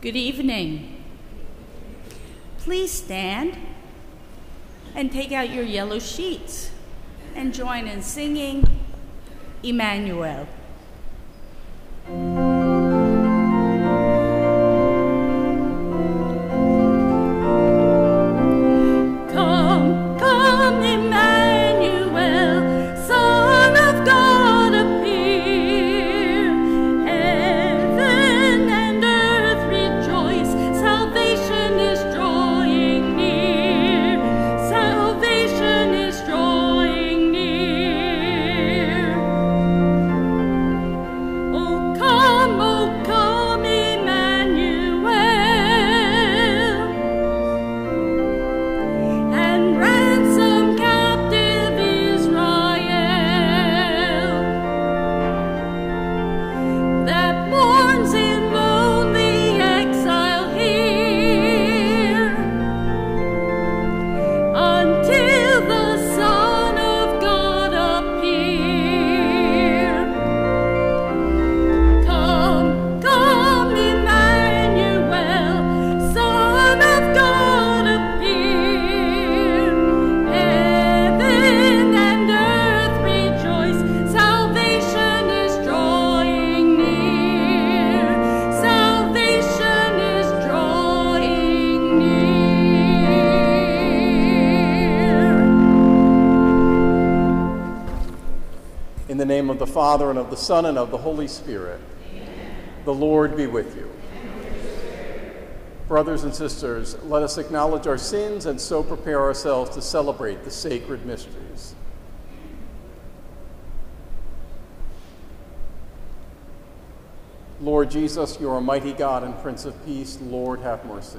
Good evening. Please stand and take out your yellow sheets and join in singing Emmanuel. Father, and of the Son, and of the Holy Spirit. Amen. The Lord be with you. Brothers and sisters, let us acknowledge our sins and so prepare ourselves to celebrate the sacred mysteries. Lord Jesus, you are mighty God and Prince of Peace. Lord, have. Lord, have mercy.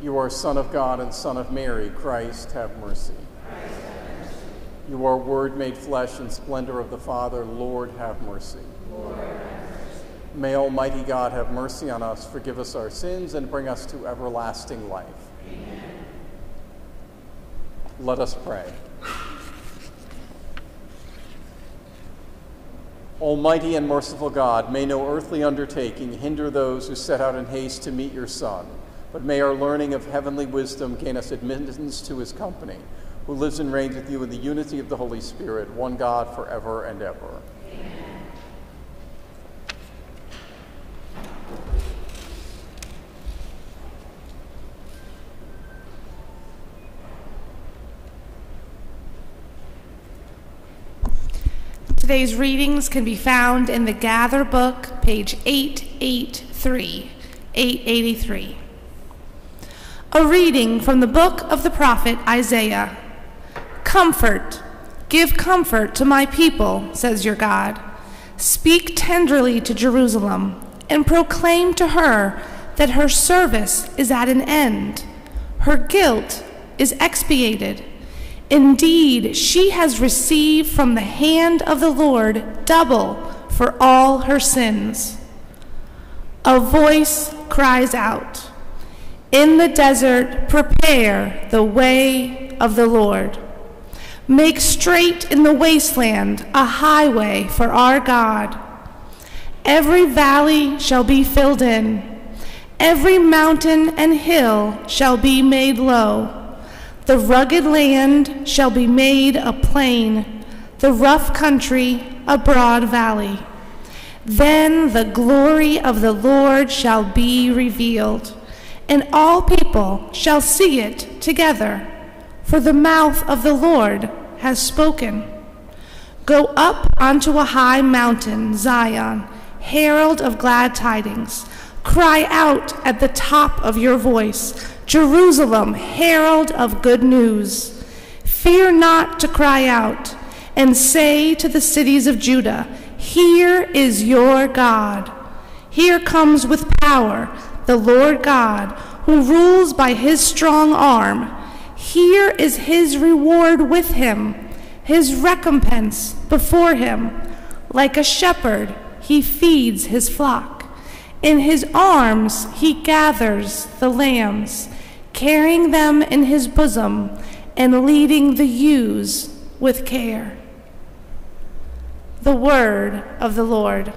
You are Son of God and Son of Mary. Christ, have mercy. You are Word made flesh and splendor of the Father. Lord, have mercy. Lord. May Almighty God have mercy on us, forgive us our sins, and bring us to everlasting life. Amen. Let us pray. Almighty and merciful God, may no earthly undertaking hinder those who set out in haste to meet your Son, but may our learning of heavenly wisdom gain us admittance to his company who lives and reigns with you in the unity of the Holy Spirit, one God forever and ever. Today's readings can be found in the Gather Book, page 883. 883. A reading from the book of the prophet Isaiah. Comfort, give comfort to my people, says your God. Speak tenderly to Jerusalem and proclaim to her that her service is at an end. Her guilt is expiated. Indeed, she has received from the hand of the Lord double for all her sins. A voice cries out In the desert, prepare the way of the Lord. Make straight in the wasteland a highway for our God. Every valley shall be filled in, every mountain and hill shall be made low. The rugged land shall be made a plain, the rough country a broad valley. Then the glory of the Lord shall be revealed, and all people shall see it together for the mouth of the Lord has spoken. Go up onto a high mountain, Zion, herald of glad tidings. Cry out at the top of your voice, Jerusalem, herald of good news. Fear not to cry out and say to the cities of Judah, Here is your God. Here comes with power the Lord God, who rules by his strong arm. Here is his reward with him, his recompense before him. Like a shepherd, he feeds his flock. In his arms, he gathers the lambs, carrying them in his bosom and leading the ewes with care. The word of the Lord.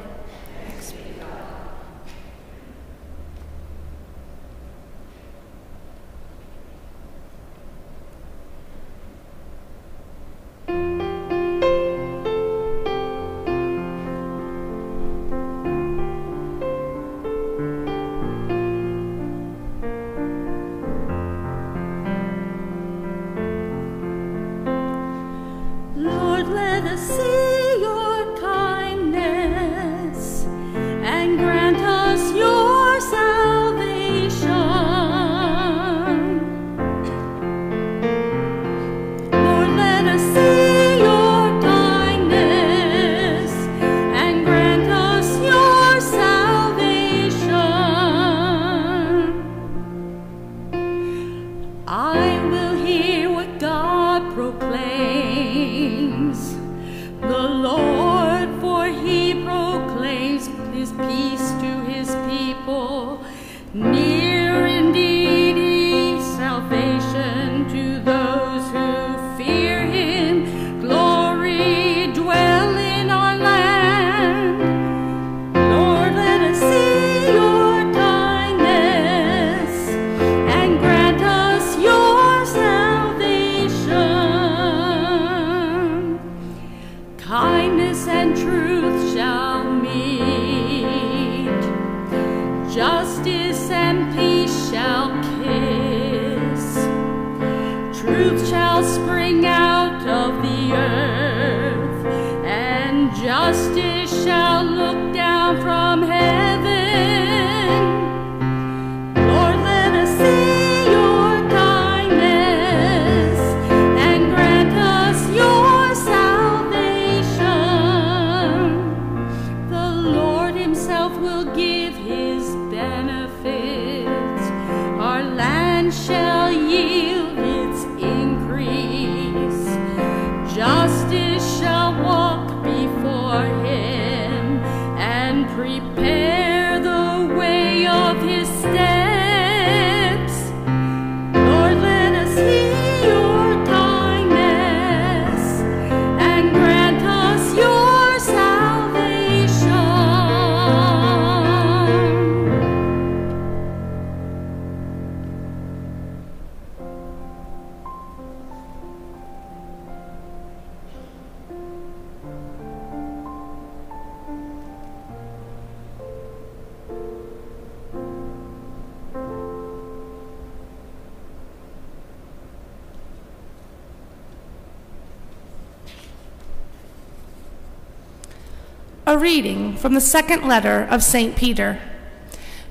From the second letter of St. Peter.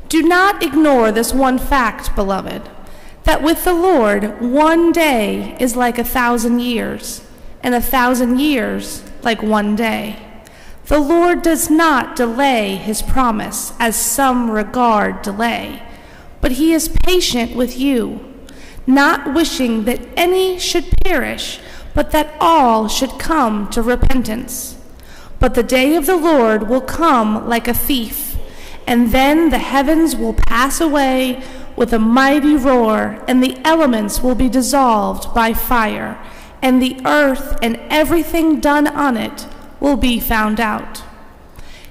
Do not ignore this one fact, beloved, that with the Lord one day is like a thousand years, and a thousand years like one day. The Lord does not delay his promise, as some regard delay, but he is patient with you, not wishing that any should perish, but that all should come to repentance. But the day of the Lord will come like a thief, and then the heavens will pass away with a mighty roar, and the elements will be dissolved by fire, and the earth and everything done on it will be found out.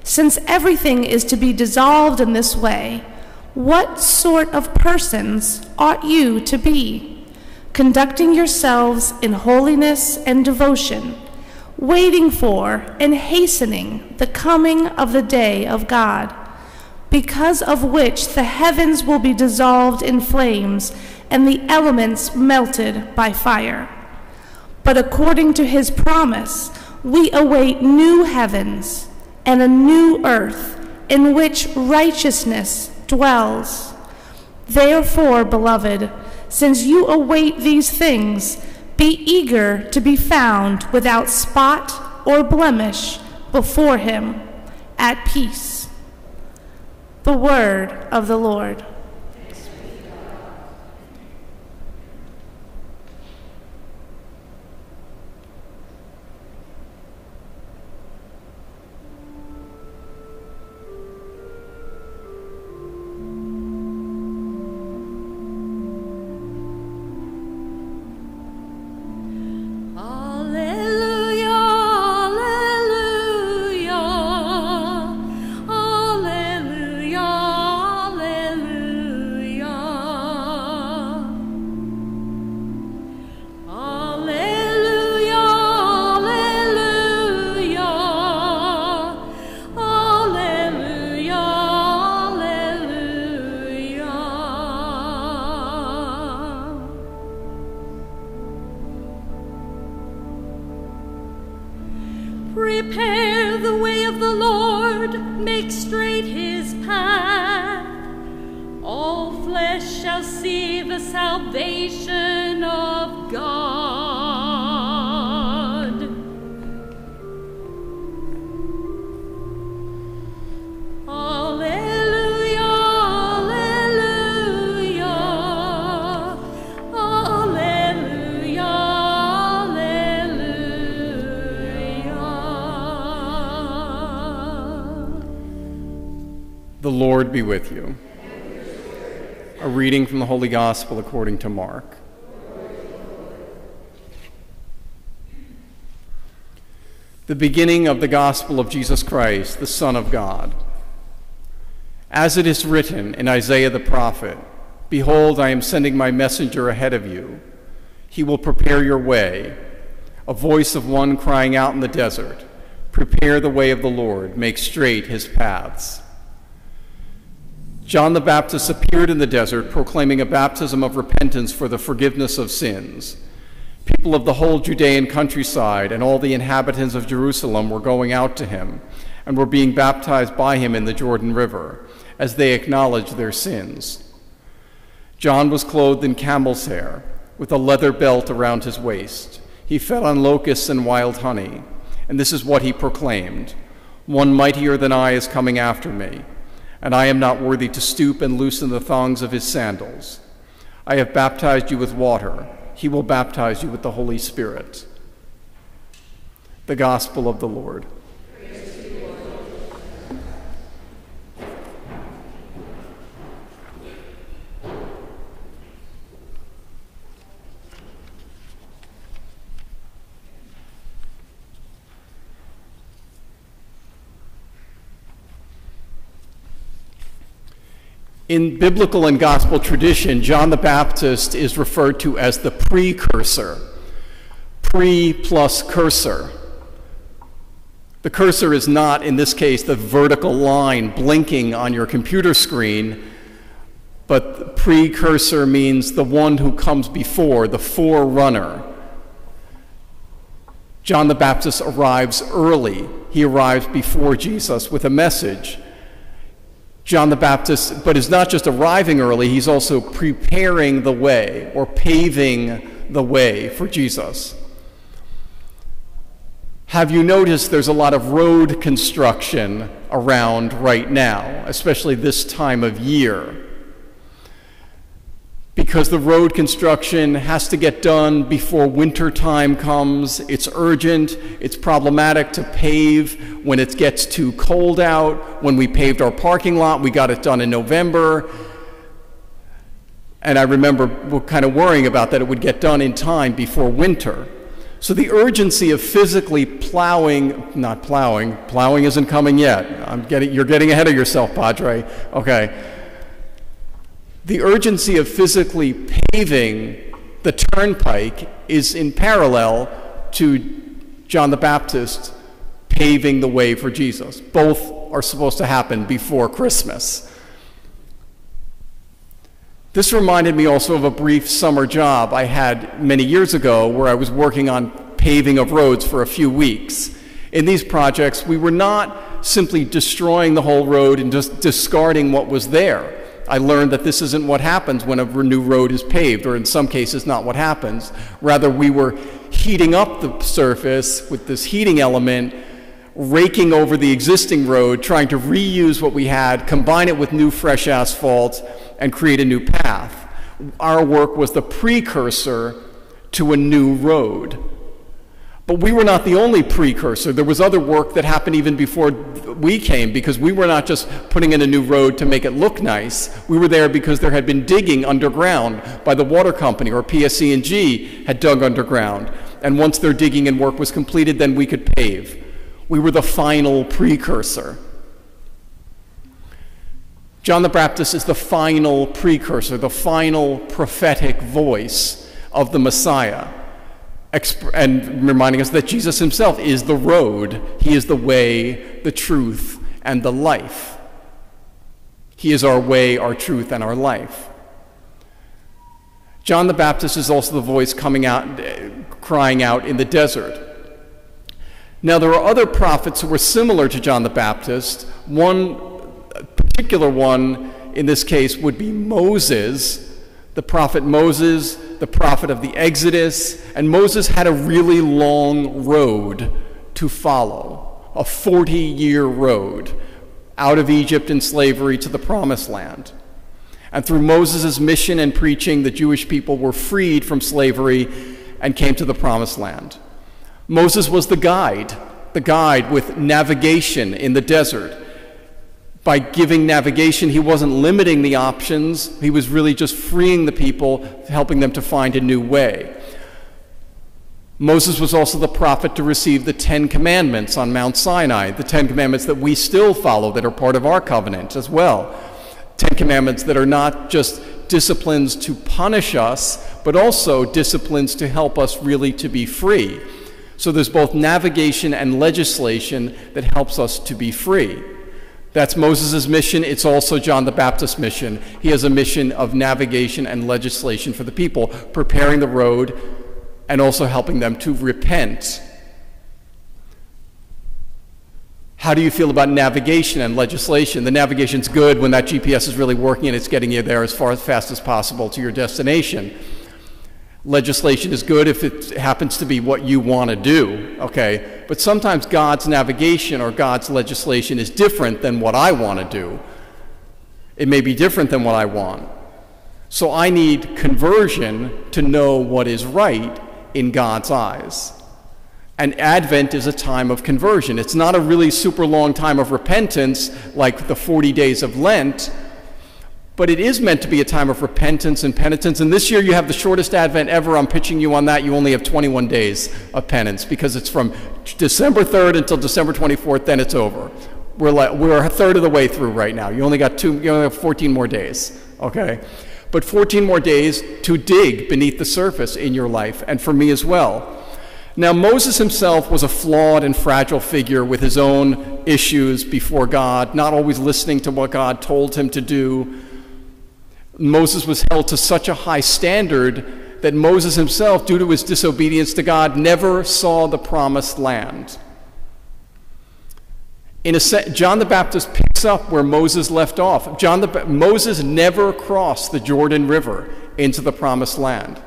Since everything is to be dissolved in this way, what sort of persons ought you to be, conducting yourselves in holiness and devotion? Waiting for and hastening the coming of the day of God, because of which the heavens will be dissolved in flames and the elements melted by fire. But according to his promise, we await new heavens and a new earth in which righteousness dwells. Therefore, beloved, since you await these things, be eager to be found without spot or blemish before him at peace. The word of the Lord. Be with you. A reading from the Holy Gospel according to Mark. The beginning of the Gospel of Jesus Christ, the Son of God. As it is written in Isaiah the prophet Behold, I am sending my messenger ahead of you. He will prepare your way. A voice of one crying out in the desert Prepare the way of the Lord, make straight his paths. John the Baptist appeared in the desert proclaiming a baptism of repentance for the forgiveness of sins. People of the whole Judean countryside and all the inhabitants of Jerusalem were going out to him and were being baptized by him in the Jordan River as they acknowledged their sins. John was clothed in camel's hair with a leather belt around his waist. He fed on locusts and wild honey, and this is what he proclaimed One mightier than I is coming after me and I am not worthy to stoop and loosen the thongs of his sandals. I have baptized you with water. He will baptize you with the Holy Spirit. The Gospel of the Lord. In biblical and gospel tradition, John the Baptist is referred to as the precursor. Pre plus cursor. The cursor is not, in this case, the vertical line blinking on your computer screen, but precursor means the one who comes before, the forerunner. John the Baptist arrives early. He arrives before Jesus with a message. John the Baptist, but is not just arriving early, he's also preparing the way or paving the way for Jesus. Have you noticed there's a lot of road construction around right now, especially this time of year? Because the road construction has to get done before winter time comes. It's urgent. It's problematic to pave when it gets too cold out. When we paved our parking lot, we got it done in November. And I remember kind of worrying about that it would get done in time before winter. So the urgency of physically plowing, not plowing, plowing isn't coming yet. I'm getting, you're getting ahead of yourself, Padre. Okay. The urgency of physically paving the turnpike is in parallel to John the Baptist paving the way for Jesus. Both are supposed to happen before Christmas. This reminded me also of a brief summer job I had many years ago where I was working on paving of roads for a few weeks. In these projects, we were not simply destroying the whole road and just discarding what was there. I learned that this isn't what happens when a new road is paved, or in some cases, not what happens. Rather, we were heating up the surface with this heating element, raking over the existing road, trying to reuse what we had, combine it with new fresh asphalt, and create a new path. Our work was the precursor to a new road. But we were not the only precursor. There was other work that happened even before we came because we were not just putting in a new road to make it look nice. We were there because there had been digging underground by the water company or PSE&G had dug underground. And once their digging and work was completed, then we could pave. We were the final precursor. John the Baptist is the final precursor, the final prophetic voice of the Messiah and reminding us that Jesus himself is the road, he is the way, the truth, and the life. He is our way, our truth, and our life. John the Baptist is also the voice coming out, crying out in the desert. Now, there are other prophets who were similar to John the Baptist. One particular one in this case would be Moses, the prophet Moses, the prophet of the Exodus. And Moses had a really long road to follow, a 40 year road out of Egypt in slavery to the promised land. And through Moses' mission and preaching, the Jewish people were freed from slavery and came to the promised land. Moses was the guide, the guide with navigation in the desert. By giving navigation, he wasn't limiting the options, he was really just freeing the people, helping them to find a new way. Moses was also the prophet to receive the Ten Commandments on Mount Sinai, the Ten Commandments that we still follow, that are part of our covenant as well. Ten Commandments that are not just disciplines to punish us, but also disciplines to help us really to be free. So there's both navigation and legislation that helps us to be free. That's Moses' mission. It's also John the Baptist's mission. He has a mission of navigation and legislation for the people, preparing the road and also helping them to repent. How do you feel about navigation and legislation? The navigation's good when that GPS is really working and it's getting you there as far as fast as possible to your destination. Legislation is good if it happens to be what you want to do, okay? But sometimes God's navigation or God's legislation is different than what I want to do. It may be different than what I want. So I need conversion to know what is right in God's eyes. And Advent is a time of conversion. It's not a really super long time of repentance like the 40 days of Lent, but it is meant to be a time of repentance and penitence. And this year you have the shortest Advent ever. I'm pitching you on that. You only have 21 days of penance because it's from December 3rd until December 24th, then it's over. We're, like, we're a third of the way through right now. You only got two, you only have 14 more days, okay? but 14 more days to dig beneath the surface in your life, and for me as well. Now, Moses himself was a flawed and fragile figure with his own issues before God, not always listening to what God told him to do. Moses was held to such a high standard that Moses himself, due to his disobedience to God, never saw the promised land. In a se- John the Baptist picks up where Moses left off. John the Moses never crossed the Jordan River into the promised land.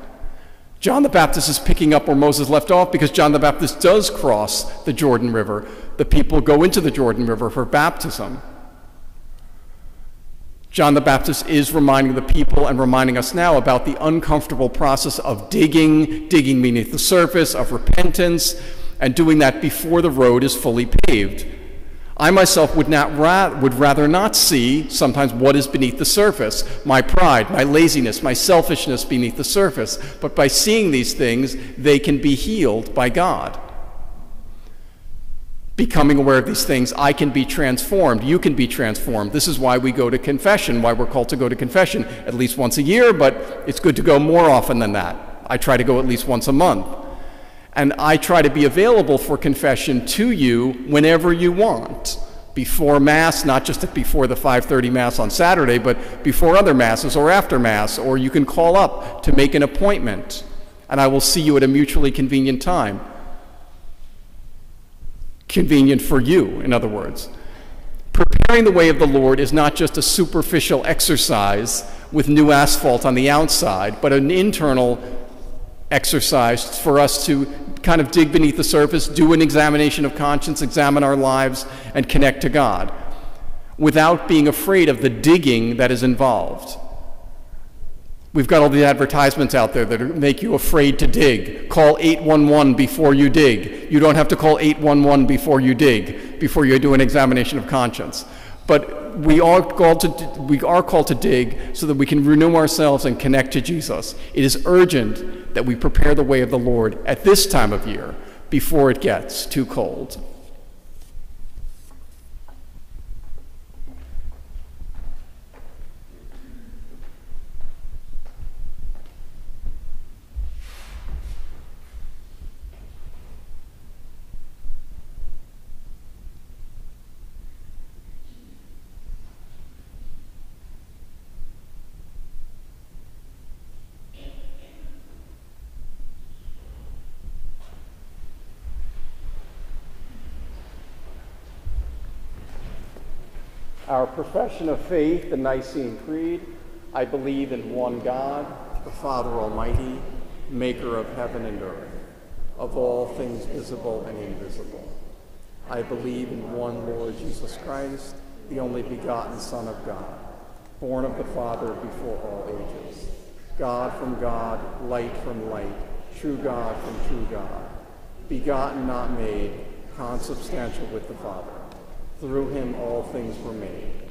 John the Baptist is picking up where Moses left off because John the Baptist does cross the Jordan River. The people go into the Jordan River for baptism. John the Baptist is reminding the people and reminding us now about the uncomfortable process of digging, digging beneath the surface, of repentance, and doing that before the road is fully paved. I myself would, not ra- would rather not see sometimes what is beneath the surface my pride, my laziness, my selfishness beneath the surface. But by seeing these things, they can be healed by God. Becoming aware of these things, I can be transformed. You can be transformed. This is why we go to confession, why we're called to go to confession at least once a year, but it's good to go more often than that. I try to go at least once a month. And I try to be available for confession to you whenever you want. Before Mass, not just before the 5:30 Mass on Saturday, but before other Masses or after Mass, or you can call up to make an appointment, and I will see you at a mutually convenient time. Convenient for you, in other words. Preparing the way of the Lord is not just a superficial exercise with new asphalt on the outside, but an internal exercise for us to kind of dig beneath the surface, do an examination of conscience, examine our lives, and connect to God without being afraid of the digging that is involved. We've got all the advertisements out there that make you afraid to dig. Call 811 before you dig. You don't have to call 811 before you dig, before you do an examination of conscience. But we are called to, we are called to dig so that we can renew ourselves and connect to Jesus. It is urgent that we prepare the way of the Lord at this time of year before it gets too cold. Profession of faith, the Nicene Creed, I believe in one God, the Father Almighty, maker of heaven and earth, of all things visible and invisible. I believe in one Lord Jesus Christ, the only begotten Son of God, born of the Father before all ages, God from God, light from light, true God from true God, begotten, not made, consubstantial with the Father. Through him all things were made.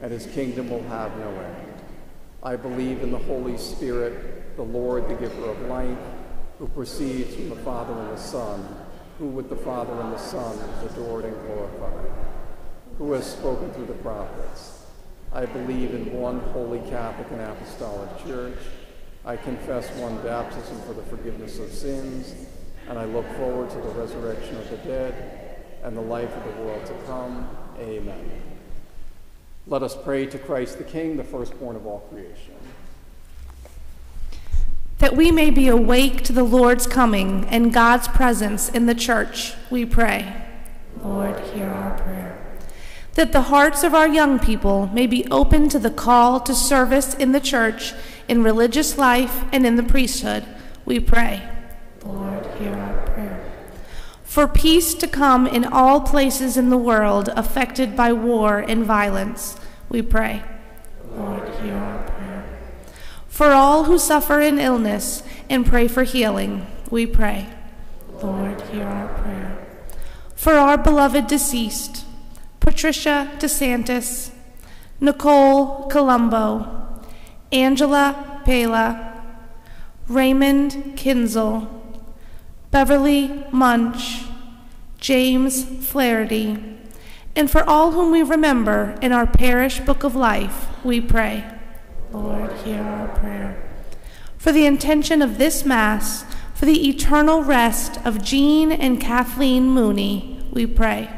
and his kingdom will have no end. I believe in the Holy Spirit, the Lord, the giver of life, who proceeds from the Father and the Son, who with the Father and the Son is adored and glorified, who has spoken through the prophets. I believe in one holy Catholic and Apostolic Church. I confess one baptism for the forgiveness of sins, and I look forward to the resurrection of the dead and the life of the world to come. Amen. Let us pray to Christ the King, the firstborn of all creation. That we may be awake to the Lord's coming and God's presence in the church, we pray. Lord, hear our prayer. That the hearts of our young people may be open to the call to service in the church, in religious life, and in the priesthood, we pray. Lord, hear our prayer. For peace to come in all places in the world affected by war and violence, we pray. Lord, hear our prayer. For all who suffer in illness and pray for healing, we pray. Lord, hear our prayer. For our beloved deceased, Patricia DeSantis, Nicole Colombo, Angela Pela, Raymond Kinzel, Beverly Munch, James Flaherty, and for all whom we remember in our parish book of life, we pray. Lord, hear our prayer. For the intention of this Mass, for the eternal rest of Jean and Kathleen Mooney, we pray.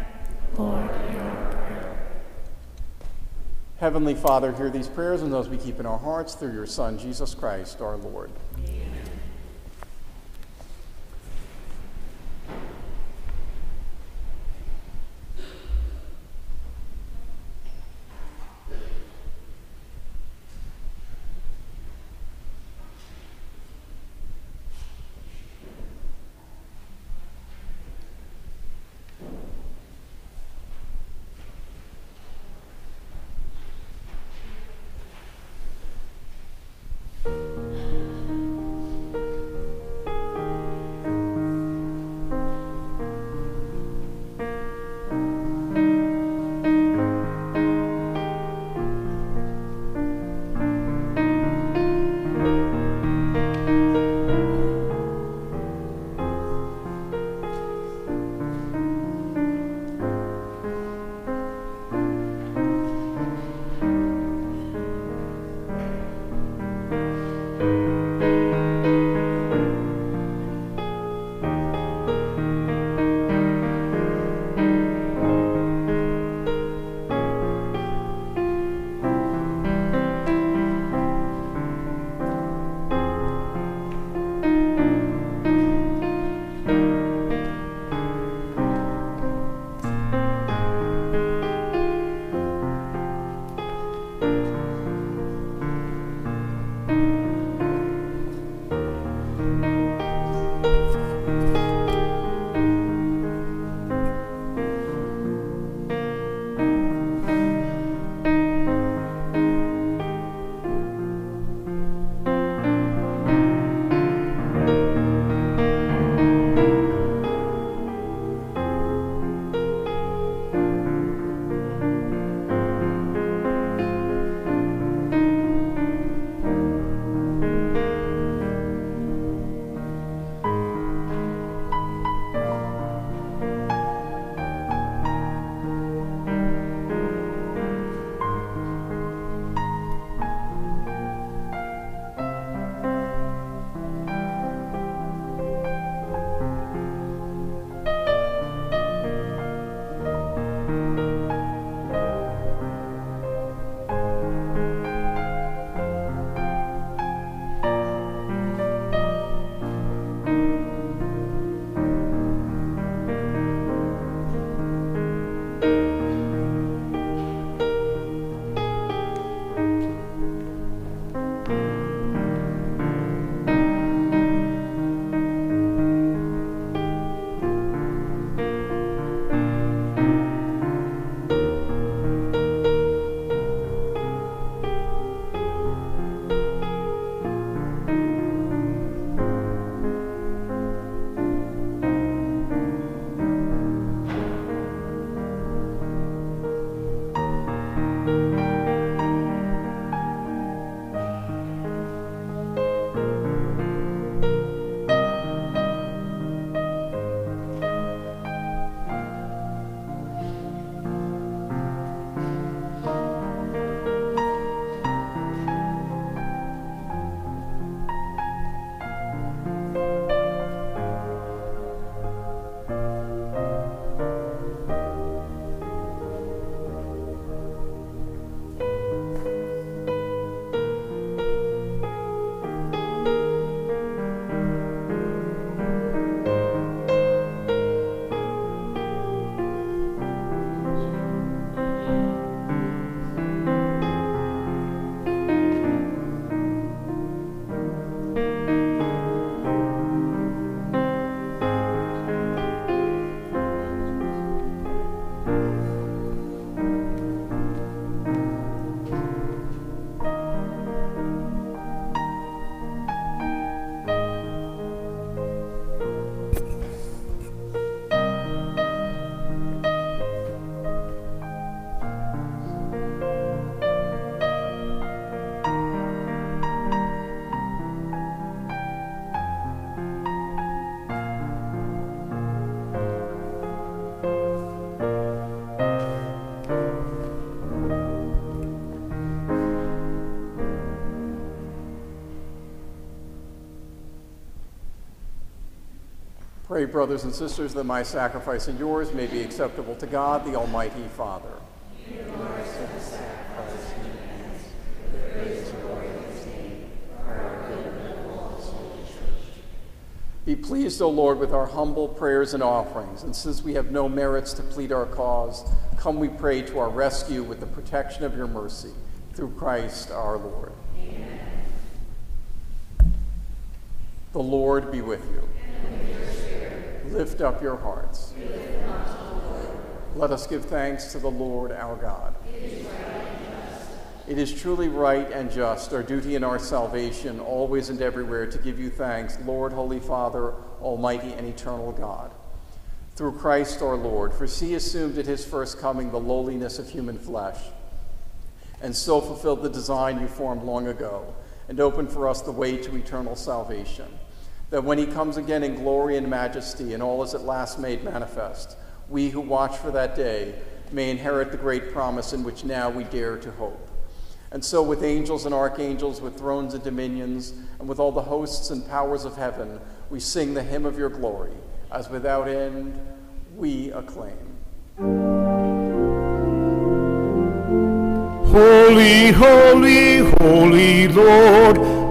Lord, hear our prayer. Heavenly Father, hear these prayers and those we keep in our hearts through your Son, Jesus Christ, our Lord. Pray, brothers and sisters, that my sacrifice and yours may be acceptable to God, the Almighty Father. Be pleased, O Lord, with our humble prayers and offerings, and since we have no merits to plead our cause, come, we pray, to our rescue with the protection of your mercy, through Christ our Lord. Amen. The Lord be with you. Lift up your hearts. Let us give thanks to the Lord our God. It is truly right and just, our duty and our salvation, always and everywhere, to give you thanks, Lord, Holy Father, Almighty and eternal God. Through Christ our Lord, for he assumed at his first coming the lowliness of human flesh, and so fulfilled the design you formed long ago, and opened for us the way to eternal salvation. That when he comes again in glory and majesty, and all is at last made manifest, we who watch for that day may inherit the great promise in which now we dare to hope. And so, with angels and archangels, with thrones and dominions, and with all the hosts and powers of heaven, we sing the hymn of your glory, as without end we acclaim. Holy, holy, holy Lord,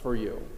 for you.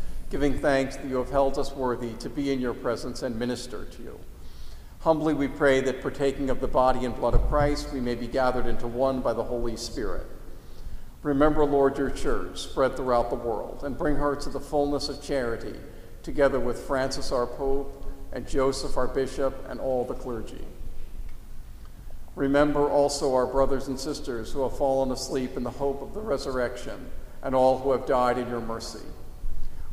giving thanks that you have held us worthy to be in your presence and minister to you. Humbly we pray that partaking of the body and blood of Christ, we may be gathered into one by the Holy Spirit. Remember, Lord, your church spread throughout the world, and bring her to the fullness of charity, together with Francis our Pope, and Joseph our Bishop, and all the clergy. Remember also our brothers and sisters who have fallen asleep in the hope of the resurrection, and all who have died in your mercy.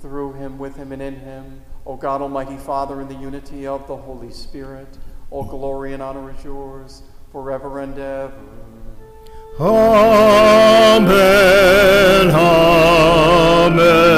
through him, with him, and in him, O God, Almighty Father, in the unity of the Holy Spirit, all glory and honor is yours forever and ever. Amen. Amen.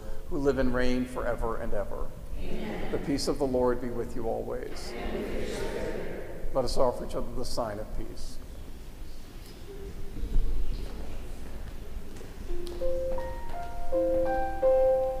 who live and reign forever and ever. Amen. The peace of the Lord be with you always. Let us offer each other the sign of peace. Lamb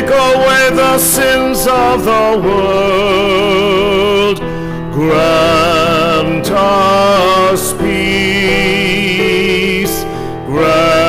Take away the sins of the world. Grant us peace. Grant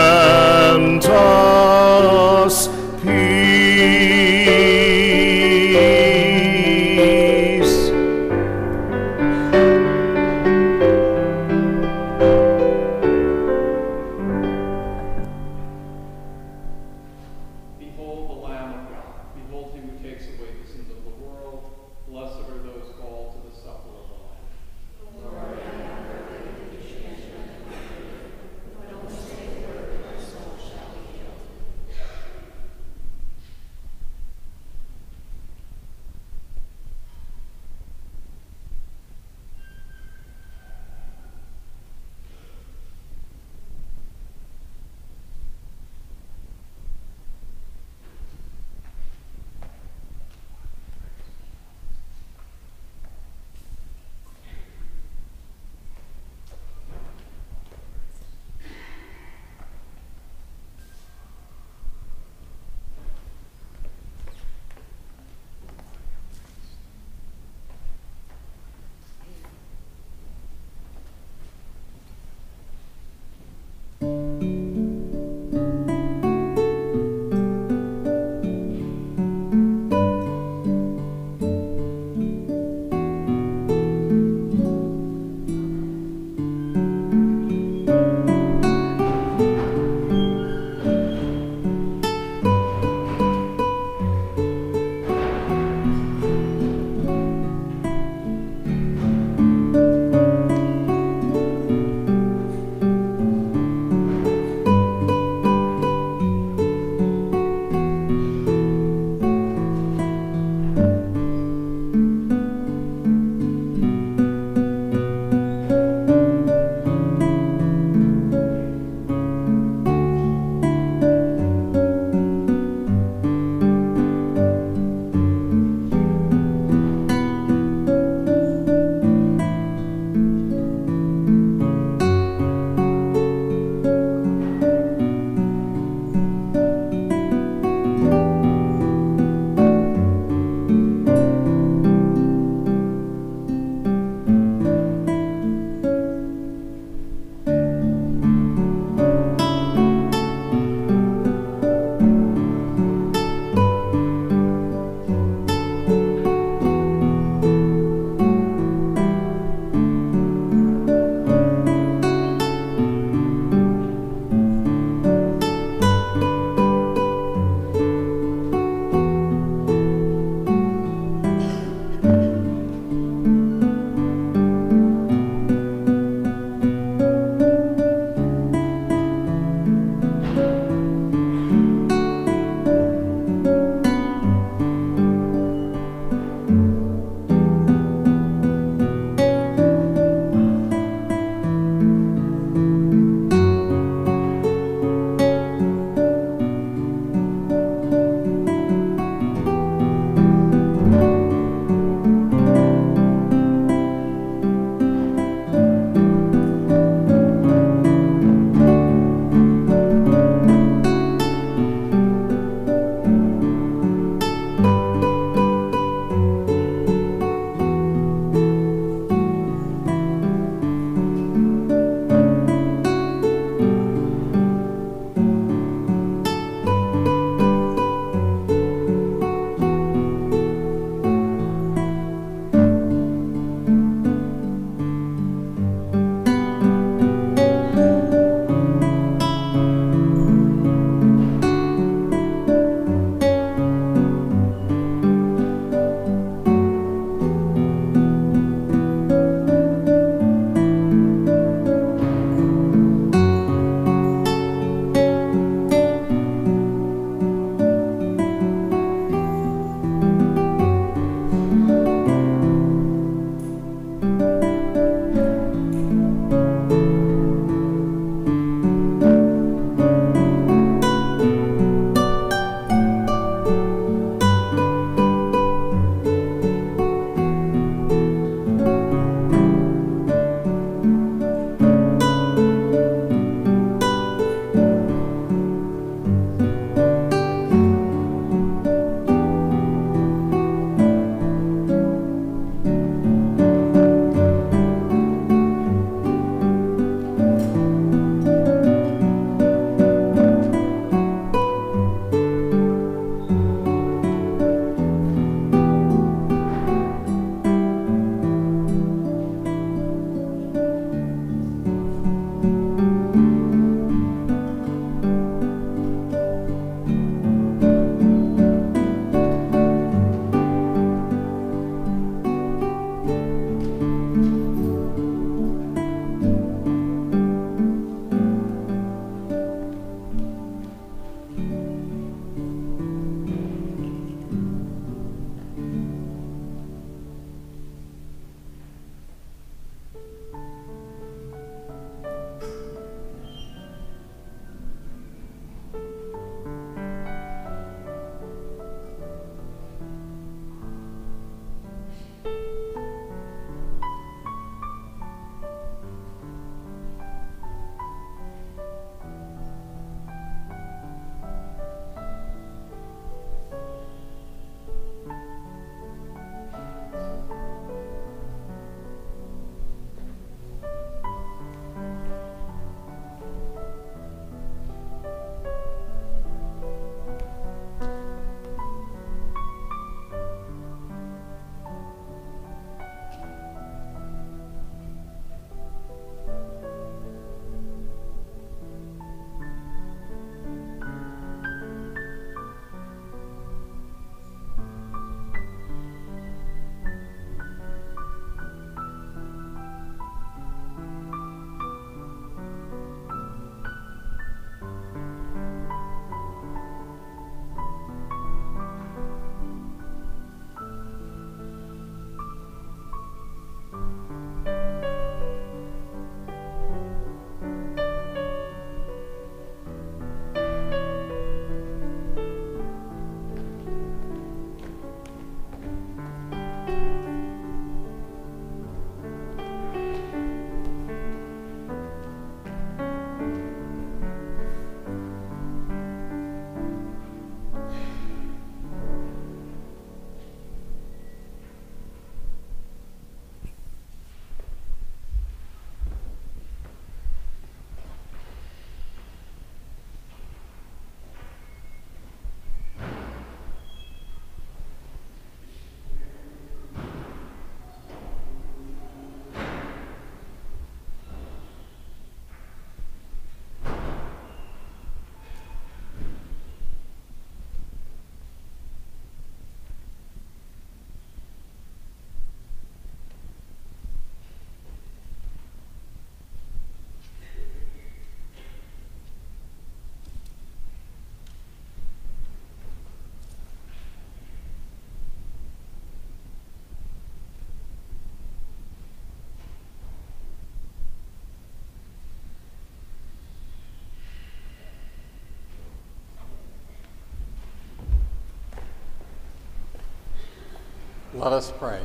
Let us pray.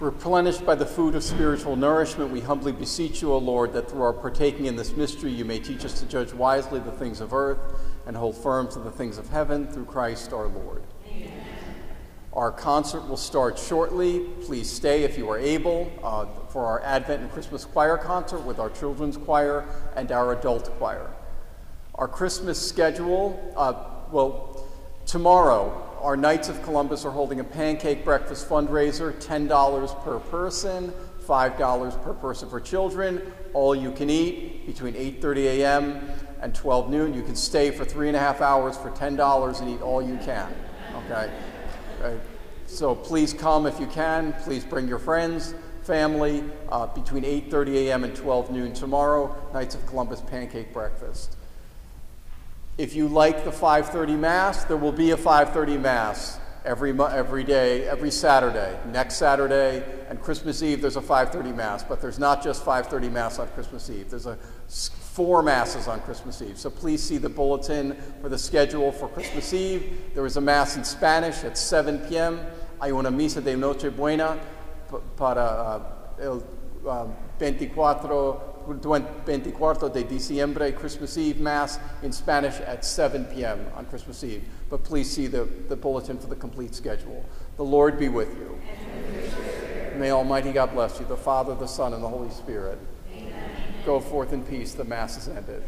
Replenished by the food of spiritual nourishment, we humbly beseech you, O Lord, that through our partaking in this mystery you may teach us to judge wisely the things of earth and hold firm to the things of heaven through Christ our Lord. Amen. Our concert will start shortly. Please stay if you are able uh, for our Advent and Christmas choir concert with our children's choir and our adult choir. Our Christmas schedule, uh, well, tomorrow our Knights of Columbus are holding a pancake breakfast fundraiser, $10 per person, $5 per person for children, all you can eat between 8.30 a.m. and 12 noon. You can stay for three and a half hours for $10 and eat all you can, okay? Right. So please come if you can. Please bring your friends, family, uh, between 8.30 a.m. and 12 noon tomorrow, Knights of Columbus pancake breakfast. If you like the 5:30 mass, there will be a 5:30 mass every every day, every Saturday. Next Saturday and Christmas Eve, there's a 5:30 mass, but there's not just 5:30 mass on Christmas Eve. There's a four masses on Christmas Eve. So please see the bulletin for the schedule for Christmas Eve. There is a mass in Spanish at 7 p.m. Hay una misa de Noche Buena para uh, el um, 24 24 de Diciembre, Christmas Eve Mass in Spanish at 7 p.m. on Christmas Eve. But please see the, the bulletin for the complete schedule. The Lord be with you. May Almighty God bless you, the Father, the Son, and the Holy Spirit. Amen. Go forth in peace. The Mass is ended.